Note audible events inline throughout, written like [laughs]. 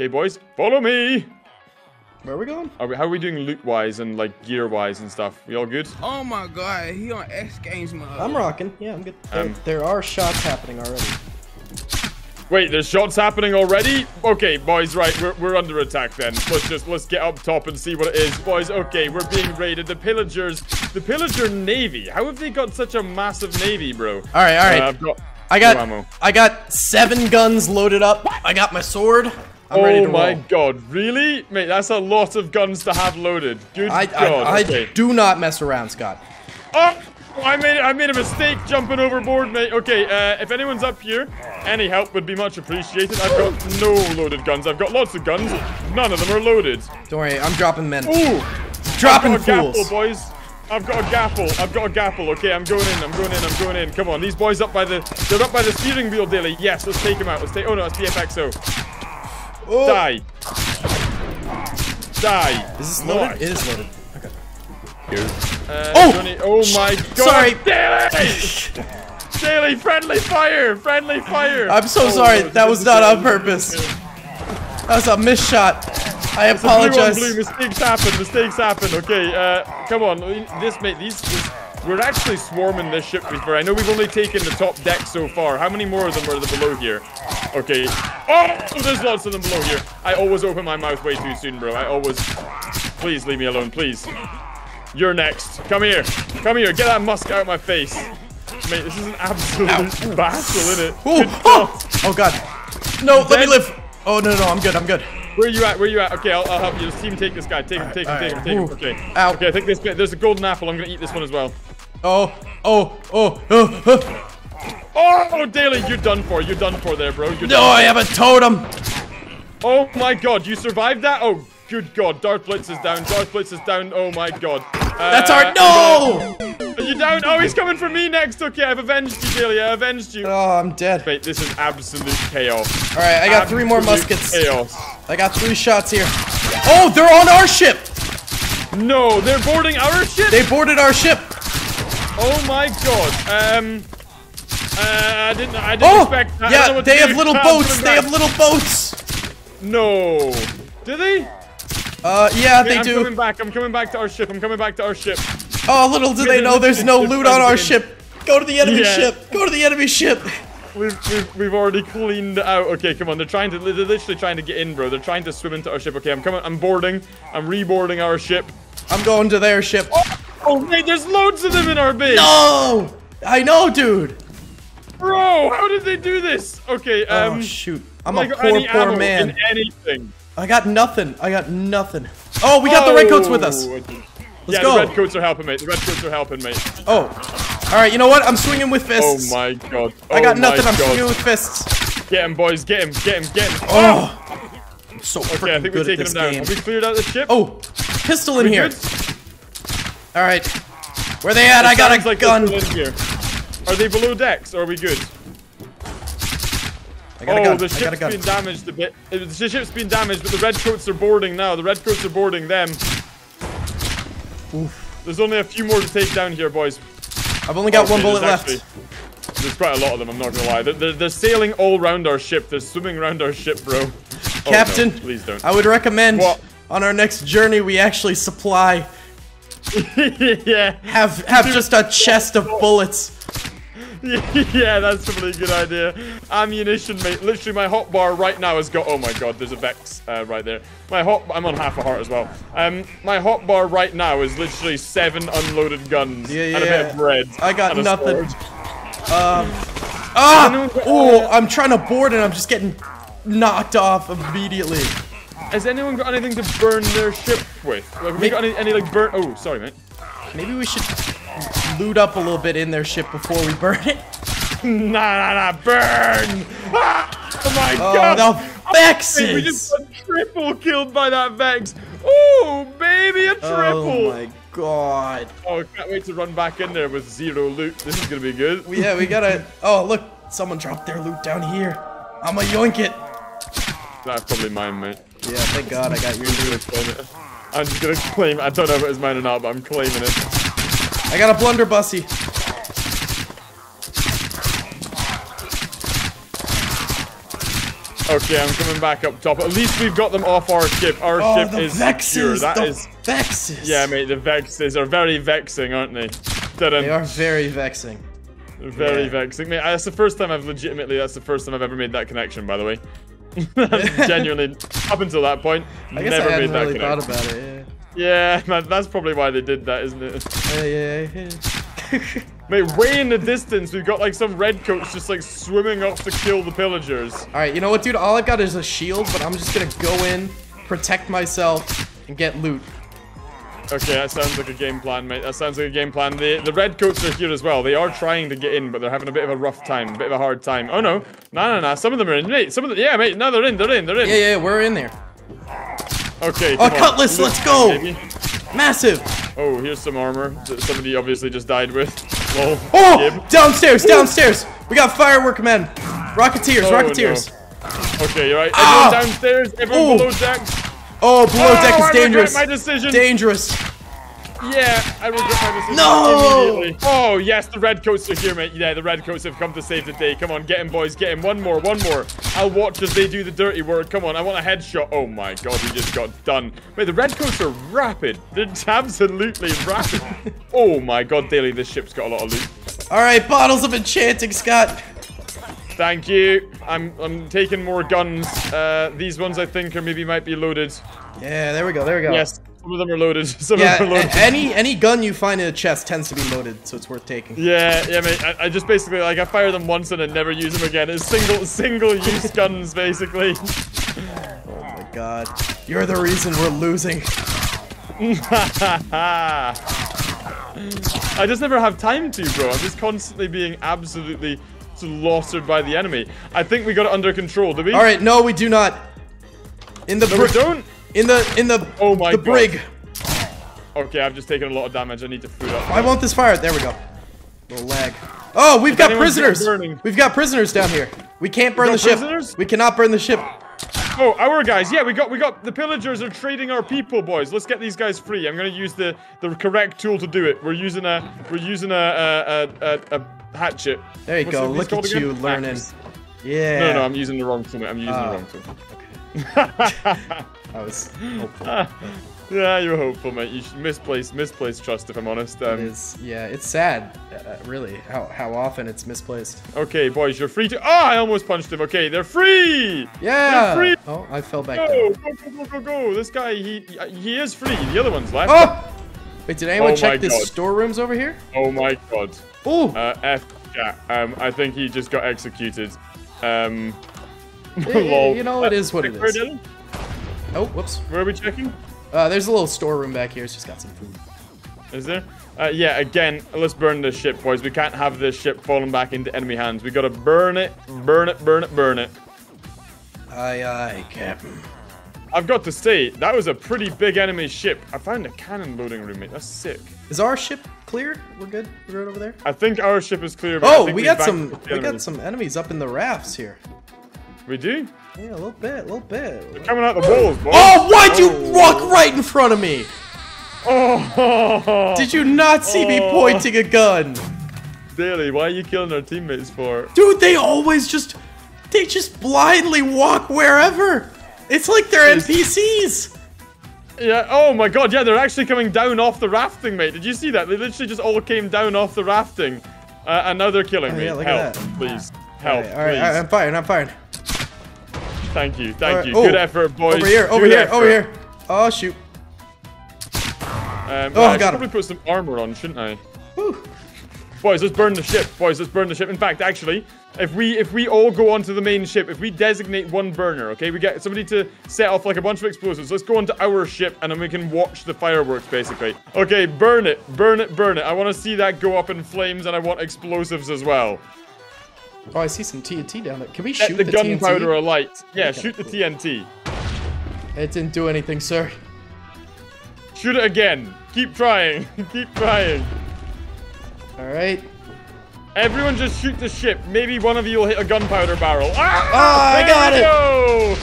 Okay, boys, follow me. Where are we going? Are we, how are we doing loot-wise and like gear-wise and stuff? We all good? Oh my god, he on X Games mode. I'm rocking. Yeah, I'm good. There, Um, there are shots happening already. Wait, there's shots happening already? Okay, boys, right, we're, we're under attack then. Let's just, let's get up top and see what it is. Boys, okay, we're being raided. The pillagers, the pillager navy. How have they got such a massive navy, bro? All right, all right. Uh, I've got I got ammo. I got seven guns loaded up. I got my sword. I'm oh ready to my god, really? Mate, that's a lot of guns to have loaded. Good I, god, I, I okay. do not mess around, Scott. Oh, I made I made a mistake jumping overboard, mate. Okay, uh, if anyone's up here, any help would be much appreciated. I've got no loaded guns. I've got lots of guns. None of them are loaded. Don't worry, I'm dropping men. Ooh, dropping I've got a fools. gaffle, boys. I've got a gaffle. I've got a gaffle. Okay, I'm going in. I'm going in. I'm going in. Come on, these boys up by the they're up by the steering wheel, Daley. Yes, let's take them out. Let's take. Oh no, it's PFXO. Oh, Die. Die. Is this loaded? Nice. It is loaded. Okay. Uh, Oh! Johnny- oh my god! Sorry. Daley! [laughs] Daley, friendly fire! Friendly fire! I'm so Oh, sorry. no, That was not on purpose. That was a miss shot. I It's a blue apologize. blue. Mistakes happen. Mistakes happen. Okay, uh, come on. This mate, these, this, we're actually swarming this ship before. I know we've only taken the top deck so far. How many more of them are there below here? Okay. Oh, there's lots of them below here. I always open my mouth way too soon, bro. I always. Please leave me alone, please. You're next. Come here. Come here. Get that musk out of my face. Mate, this is an absolute [laughs] battle, isn't it? Oh, oh god. No, let me live. Oh no, no, I'm good. I'm good. Where are you at? Where are you at? Okay, I'll, I'll help you. Just team take this guy. Take him, take him, take him, take him. Okay. ow. Okay, I think this there's a golden apple. I'm gonna eat this one as well. Oh, oh, oh, oh, oh. Oh, Daley, you're done for. You're done for there, bro. You're No. I have a totem. Oh my god, you survived that? Oh, good god. Darth Blitz is down. Darth Blitz is down. Oh my god. Uh, That's our I'm no. You down? Oh, he's coming for me next. Okay, I've avenged you, Daley. I avenged you. Oh, I'm dead. Mate, this is absolute chaos. All right, I got three more muskets. Chaos. I got three shots here. Oh, they're on our ship. No, they're boarding our ship. They boarded our ship. Oh my god. Um. Uh, I didn't. I didn't Oh, expect that. I yeah, they have do. little boats. They have little boats. No. Do they? Uh, yeah, they do I'm coming back. I'm coming back to our ship. I'm coming back to our ship. Oh, little do they know there's no loot on our ship. Go to the enemy Yeah. ship. Go to the enemy ship. We've, we've, we've already cleaned out. Okay, come on. They're trying to. They're literally trying to get in, bro. They're trying to swim into our ship. Okay, I'm coming. I'm boarding. I'm reboarding our ship. I'm going to their ship. Oh, wait. There's loads of them in our base. No! I know, dude. Bro, how did they do this? Okay. Um. oh shoot! I'm like a poor, any poor man. In anything. I got nothing. I got nothing. Oh, we got the redcoats with us. Oh, Let's yeah, go. the redcoats are helping, mate. The redcoats are helping, mate. Oh, all right. You know what? I'm swinging with fists. Oh my god. I got Oh nothing. I'm swinging with fists. Get him, boys. Get him. Get him. Get him. Oh, oh! I'm so Okay, I freaking think we've good at taken this him down. game. Have we cleared out the ship? Oh, pistol in here. good? All right. Where they at? I got a like gun. in here. Are they below decks or are we good? I got a oh, gun. the I got a ship's been damaged a bit. Uh, The ship's been damaged, but the redcoats are boarding now. The redcoats are boarding them. Oof. There's only a few more to take down here, boys. I've only got one Okay, bullet left. actually- there's quite a lot of them, I'm not gonna lie. They're, they're, they're sailing all around our ship. They're swimming around our ship, bro. Oh, no, Captain, please don't. I would recommend What? on our next journey we actually supply [laughs] yeah. have have just a chest of bullets. [laughs] yeah, that's probably a good idea. Ammunition, mate. Literally, my hot bar right now has got. Oh my god, there's a Vex uh, right there. My hot. I'm on half a heart as well. Um, my hot bar right now is literally seven unloaded guns Yeah, and a bit of bread. I got nothing. sword. Ah! Oh, I'm trying to board and I'm just getting knocked off immediately. Has anyone got anything to burn their ship with? Have we got any, any like burn? Oh, sorry, mate. Maybe we should loot up a little bit in their ship before we burn it. [laughs] Nah, nah, nah, burn! Ah! Oh my Oh, god! the Hey, we just got triple killed by that Vex. Oh, baby, a triple! Oh my god. Oh, can't wait to run back in there with zero loot. This is gonna be good. Yeah, we gotta. Oh, look, someone dropped their loot down here. I'ma yoink it. That's probably mine, mate. Yeah, thank God I got your I'm loot. I'm just gonna claim it. I don't know if it is mine or not, but I'm claiming it. I got a blunderbussy. Okay, I'm coming back up top. At least we've got them off our ship. Our Oh, ship the is secure. Vexes! That the is- Vexes! Yeah, mate, the Vexes are very vexing, aren't they? Ta-dum. They are very vexing. Very Yeah. vexing. Mate, that's the first time I've legitimately, that's the first time I've ever made that connection, by the way. [laughs] [laughs] Genuinely, up until that point, I guess never I made that really connection. thought about it. Yeah, [laughs] man, that's probably why they did that, isn't it? Yeah, yeah, yeah. yeah. [laughs] Mate, way in the distance, we've got like some redcoats just like swimming off to kill the pillagers. All right, you know what, dude? All I've got is a shield, but I'm just gonna go in, protect myself, and get loot. Okay, that sounds like a game plan, mate. That sounds like a game plan. The the redcoats are here as well. They are trying to get in, but they're having a bit of a rough time, a bit of a hard time. Oh no, no, no, no. Some of them are in, mate. Some of them, yeah, mate. No, they're in. They're in. They're in. Yeah, yeah, we're in there. Okay. Oh, on. cutlass, let's go. Massive. Oh, here's some armor that somebody obviously just died with. Lol. Oh, Gib. downstairs, downstairs. We got firework men. Rocketeers, Oh, Rocketeers. Okay, you're right. Ah! Everyone downstairs. Everyone Ooh. below decks. Oh, below Oh, deck is regret dangerous. my decision. Dangerous. Yeah, I regret my decision No! immediately. Oh, yes, the redcoats are here, mate. Yeah, the redcoats have come to save the day. Come on, get him, boys. Get him. One more, one more. I'll watch as they do the dirty work. Come on, I want a headshot. Oh, my God, he just got done. Wait, the redcoats are rapid. They're absolutely rapid. [laughs] oh, my God, Daley, this ship's got a lot of loot. All right, bottles of enchanting, Scott. Thank you. I'm I'm taking more guns. Uh, these ones I think are maybe might be loaded. Yeah, there we go, there we go. Yes, some of them are loaded. [laughs] Some Yeah, of them are loaded. any any gun you find in a chest tends to be loaded, so it's worth taking. Yeah, yeah, mate. I, I just basically like I fire them once and I never use them again. It's single single use [laughs] guns basically. Oh my god. You're the reason we're losing. [laughs] I just never have time to, bro. I'm just constantly being absolutely slaughtered by the enemy. I think we got it under control, do we? All right, no, we do not. In the No, we don't. In the in the Oh my the God. brig. Okay, I've just taken a lot of damage. I need to food up. Why won't this fire? There we go. Little lag. Oh, we've got anyone see it prisoners. We've got prisoners down here. We can't burn the ship. prisoners? We cannot burn the ship. Oh, our guys. Yeah, we got we got the pillagers are trading our people, boys. Let's get these guys free. I'm gonna use the the correct tool to do it. We're using a we're using a a a, a, a hatchet. There you What's go. Look at you again? learning. Yeah. No, no, I'm using the wrong tool. I'm using Oh. the wrong tool. [laughs] [laughs] [laughs] I was hopeful. Yeah, you're hopeful, mate. You should misplaced misplaced trust, if I'm honest. Um, is. Yeah, it's sad. Uh, really, how how often it's misplaced. okay, boys, you're free to. Ah, I almost punched him. Okay, they're free. Yeah. free. Oh, I fell back Go, down. go, go, go, go, go. This guy, he he is free. The other one's left. Oh! Wait, did anyone Oh check this storerooms over here? Oh my god. Oh! Uh, F chat. Um, I think he just got executed. Um, [laughs] lol. you know, it is what it is. Oh, whoops. Where are we checking? Uh, there's a little storeroom back here. It's just got some food. Is there? Uh, yeah, again, let's burn this ship, boys. We can't have this ship falling back into enemy hands. We gotta burn it, burn it, burn it, burn it. Aye, aye, Captain. I've got to say, that was a pretty big enemy ship. I found a cannon loading room, mate. That's sick. Is our ship clear? We're good. We're good over there. I think our ship is clear. Oh, we got some. We got some enemies up in the rafts here. We do? Yeah, a little bit, a little bit. Coming out the walls, boys. Oh, why'd you Oh. walk right in front of me? Oh! Did you not see me Oh. pointing a gun? Daley, why are you killing our teammates for? Dude, they always just. They just blindly walk wherever. It's like they're Yes. NPCs. Yeah, oh my god, yeah, they're actually coming down off the rafting, mate. Did you see that? They literally just all came down off the rafting. Uh, and now they're killing Oh, me. yeah, look at Help, that. please. Help, Alright, alright, please. alright, I'm fine, I'm firing. Thank you, thank Alright, you. oh, Good effort, boys. Over here, over Good here, effort. over here. Oh, shoot. Um, Oh, I should got him. probably put some armor on, shouldn't I? Whew. Boys, let's burn the ship. Boys, let's burn the ship. In fact, actually, if we if we all go onto the main ship, if we designate one burner, okay, we get somebody to set off like a bunch of explosives. Let's go onto our ship and then we can watch the fireworks, basically. Okay, burn it, burn it, burn it. I want to see that go up in flames, and I want explosives as well. Oh, I see some TNT down there. Can we Set shoot the, the, gunpowder alight. Yeah, shoot the. TNT. It didn't do anything, sir. Shoot it again. Keep trying. [laughs] Keep trying. All right. Everyone just shoot the ship. Maybe one of you will hit a gunpowder barrel. Ah! Ah, I got it. go.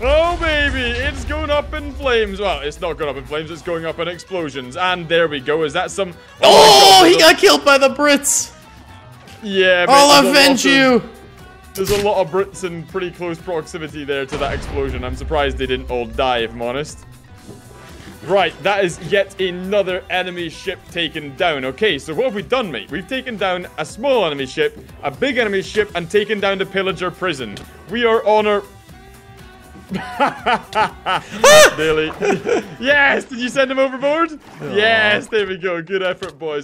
Oh, baby. It's going up in flames. Well, it's not going up in flames. It's going up in explosions. And there we go. Is that some... Oh, God, he got killed by the Brits. Yeah, mate, I'll there's avenge also- you. There's a lot of Brits in pretty close proximity there to that explosion. I'm surprised they didn't all die, if I'm honest. Right, that is yet another enemy ship taken down. Okay, so what have we done, mate? We've taken down a small enemy ship, a big enemy ship, and taken down the pillager prison. We are on our... [laughs] Daley. [laughs] yes! Did you send him overboard? Oh. Yes, there we go. Good effort, boys.